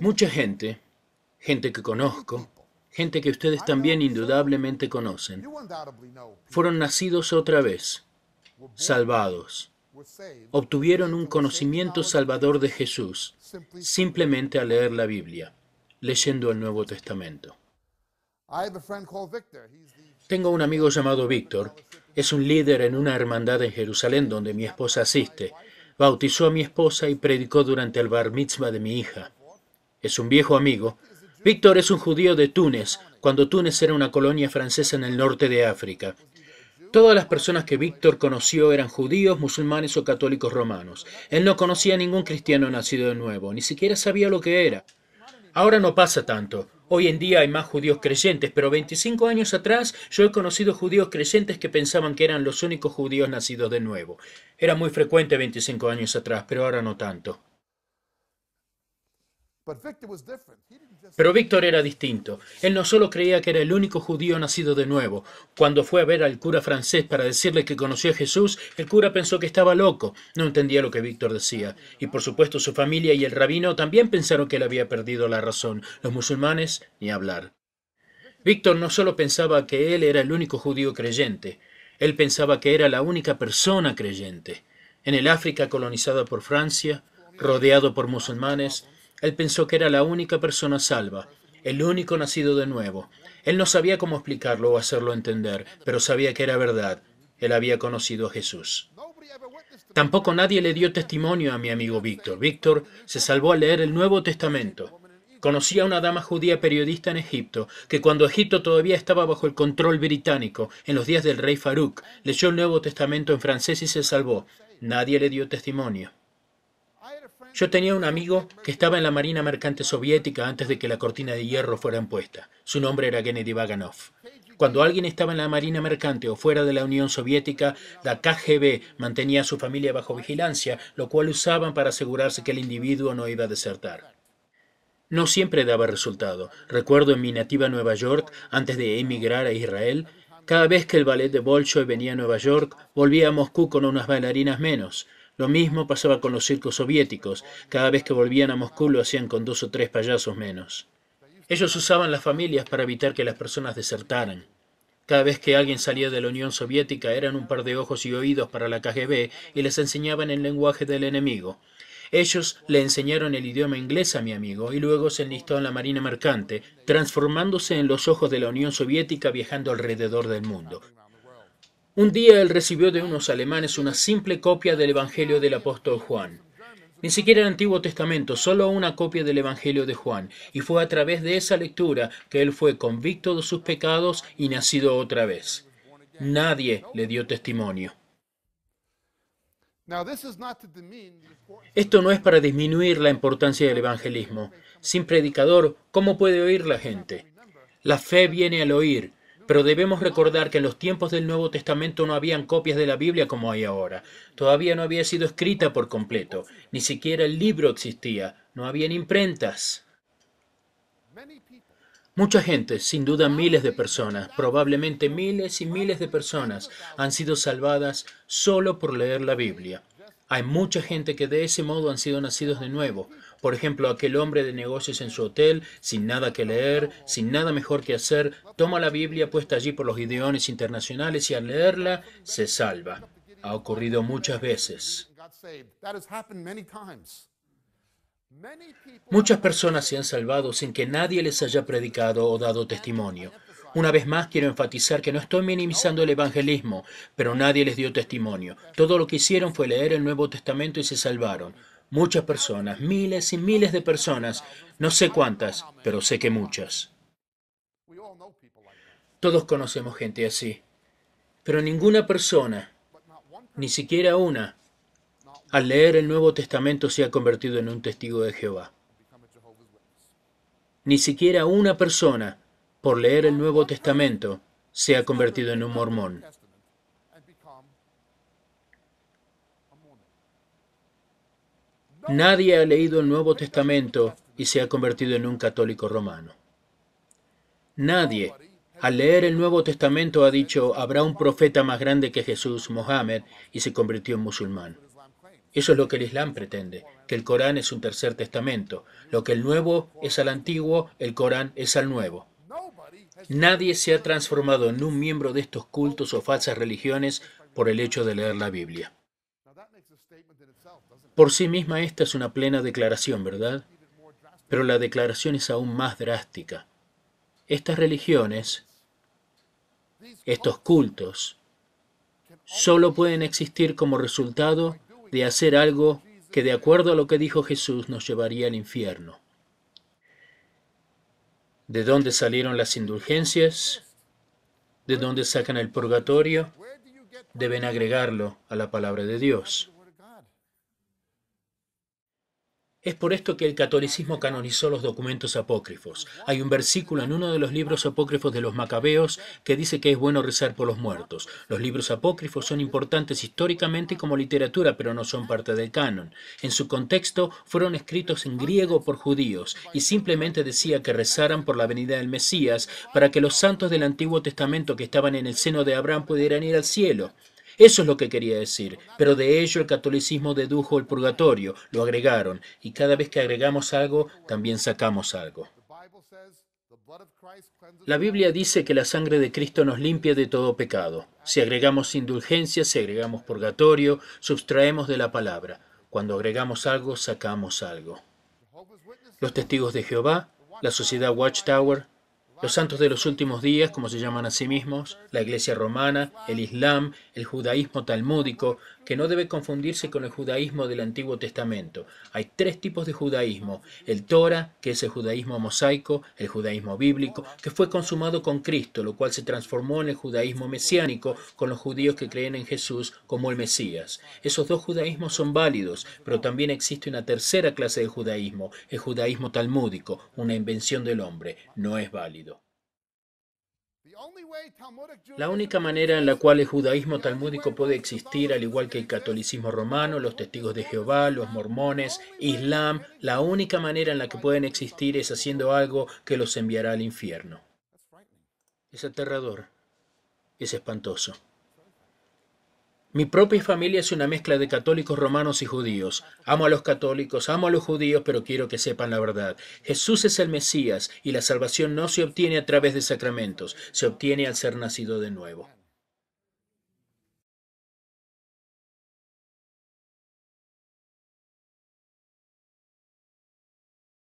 Mucha gente, gente que conozco, gente que ustedes también indudablemente conocen, fueron nacidos otra vez, salvados, obtuvieron un conocimiento salvador de Jesús simplemente al leer la Biblia, leyendo el Nuevo Testamento. Tengo un amigo llamado Víctor, es un líder en una hermandad en Jerusalén donde mi esposa asiste. Bautizó a mi esposa y predicó durante el bar mitzvah de mi hija. Es un viejo amigo. Víctor es un judío de Túnez, cuando Túnez era una colonia francesa en el norte de África. Todas las personas que Víctor conoció eran judíos, musulmanes o católicos romanos. Él no conocía a ningún cristiano nacido de nuevo, ni siquiera sabía lo que era. Ahora no pasa tanto. Hoy en día hay más judíos creyentes, pero 25 años atrás yo he conocido judíos creyentes que pensaban que eran los únicos judíos nacidos de nuevo. Era muy frecuente 25 años atrás, pero ahora no tanto. Pero Víctor era distinto. Él no solo creía que era el único judío nacido de nuevo. Cuando fue a ver al cura francés para decirle que conoció a Jesús, el cura pensó que estaba loco. No entendía lo que Víctor decía. Y por supuesto su familia y el rabino también pensaron que él había perdido la razón. Los musulmanes, ni hablar. Víctor no solo pensaba que él era el único judío creyente, él pensaba que era la única persona creyente. En el África colonizada por Francia, rodeado por musulmanes, él pensó que era la única persona salva, el único nacido de nuevo. Él no sabía cómo explicarlo o hacerlo entender, pero sabía que era verdad. Él había conocido a Jesús. Tampoco nadie le dio testimonio a mi amigo Víctor. Víctor se salvó al leer el Nuevo Testamento. Conocía a una dama judía periodista en Egipto, que cuando Egipto todavía estaba bajo el control británico, en los días del rey Farouk, leyó el Nuevo Testamento en francés y se salvó. Nadie le dio testimonio. Yo tenía un amigo que estaba en la Marina Mercante Soviética antes de que la cortina de hierro fuera impuesta. Su nombre era Gennady Vaganov. Cuando alguien estaba en la Marina Mercante o fuera de la Unión Soviética, la KGB mantenía a su familia bajo vigilancia, lo cual usaban para asegurarse que el individuo no iba a desertar. No siempre daba resultado. Recuerdo en mi nativa Nueva York, antes de emigrar a Israel, cada vez que el ballet de Bolshoi venía a Nueva York, volvía a Moscú con unas bailarinas menos. Lo mismo pasaba con los circos soviéticos. Cada vez que volvían a Moscú lo hacían con dos o tres payasos menos. Ellos usaban las familias para evitar que las personas desertaran. Cada vez que alguien salía de la Unión Soviética eran un par de ojos y oídos para la KGB y les enseñaban el lenguaje del enemigo. Ellos le enseñaron el idioma inglés a mi amigo y luego se enlistó en la Marina Mercante, transformándose en los ojos de la Unión Soviética viajando alrededor del mundo. Un día él recibió de unos alemanes una simple copia del Evangelio del apóstol Juan. Ni siquiera el Antiguo Testamento, solo una copia del Evangelio de Juan, y fue a través de esa lectura que él fue convicto de sus pecados y nacido otra vez. Nadie le dio testimonio. Esto no es para disminuir la importancia del evangelismo. Sin predicador, ¿cómo puede oír la gente? La fe viene al oír, pero debemos recordar que en los tiempos del Nuevo Testamento no habían copias de la Biblia como hay ahora. Todavía no había sido escrita por completo. Ni siquiera el libro existía. No habían imprentas. Mucha gente, sin duda miles de personas, probablemente miles y miles de personas, han sido salvadas solo por leer la Biblia. Hay mucha gente que de ese modo han sido nacidos de nuevo, por ejemplo, aquel hombre de negocios en su hotel, sin nada que leer, sin nada mejor que hacer, toma la Biblia puesta allí por los ideones internacionales y al leerla se salva. Ha ocurrido muchas veces. Muchas personas se han salvado sin que nadie les haya predicado o dado testimonio. Una vez más quiero enfatizar que no estoy minimizando el evangelismo, pero nadie les dio testimonio. Todo lo que hicieron fue leer el Nuevo Testamento y se salvaron. Muchas personas, miles y miles de personas, no sé cuántas, pero sé que muchas. Todos conocemos gente así, pero ninguna persona, ni siquiera una, al leer el Nuevo Testamento se ha convertido en un testigo de Jehová. Ni siquiera una persona, por leer el Nuevo Testamento, se ha convertido en un mormón. Nadie ha leído el Nuevo Testamento y se ha convertido en un católico romano. Nadie, al leer el Nuevo Testamento, ha dicho, habrá un profeta más grande que Jesús, Mohammed, y se convirtió en musulmán. Eso es lo que el Islam pretende, que el Corán es un tercer testamento. Lo que el nuevo es al antiguo, el Corán es al nuevo. Nadie se ha transformado en un miembro de estos cultos o falsas religiones por el hecho de leer la Biblia. Por sí misma esta es una plena declaración, ¿verdad? Pero la declaración es aún más drástica. Estas religiones, estos cultos, solo pueden existir como resultado de hacer algo que de acuerdo a lo que dijo Jesús nos llevaría al infierno. ¿De dónde salieron las indulgencias? ¿De dónde sacan el purgatorio? Deben agregarlo a la palabra de Dios. Es por esto que el catolicismo canonizó los documentos apócrifos. Hay un versículo en uno de los libros apócrifos de los macabeos que dice que es bueno rezar por los muertos. Los libros apócrifos son importantes históricamente como literatura, pero no son parte del canon. En su contexto fueron escritos en griego por judíos y simplemente decía que rezaran por la venida del Mesías para que los santos del Antiguo Testamento que estaban en el seno de Abraham pudieran ir al cielo. Eso es lo que quería decir, pero de ello el catolicismo dedujo el purgatorio, lo agregaron, y cada vez que agregamos algo, también sacamos algo. La Biblia dice que la sangre de Cristo nos limpia de todo pecado. Si agregamos indulgencia, si agregamos purgatorio, sustraemos de la palabra. Cuando agregamos algo, sacamos algo. Los testigos de Jehová, la sociedad Watchtower, los santos de los últimos días, como se llaman a sí mismos, la Iglesia romana, el Islam, el judaísmo talmúdico, que no debe confundirse con el judaísmo del Antiguo Testamento. Hay tres tipos de judaísmo. El Torah, que es el judaísmo mosaico, el judaísmo bíblico, que fue consumado con Cristo, lo cual se transformó en el judaísmo mesiánico con los judíos que creen en Jesús como el Mesías. Esos dos judaísmos son válidos, pero también existe una tercera clase de judaísmo, el judaísmo talmúdico, una invención del hombre. No es válido. La única manera en la cual el judaísmo talmúdico puede existir, al igual que el catolicismo romano, los testigos de Jehová, los mormones, Islam, la única manera en la que pueden existir es haciendo algo que los enviará al infierno. Es aterrador, es espantoso. Mi propia familia es una mezcla de católicos romanos y judíos. Amo a los católicos, amo a los judíos, pero quiero que sepan la verdad. Jesús es el Mesías y la salvación no se obtiene a través de sacramentos, se obtiene al ser nacido de nuevo.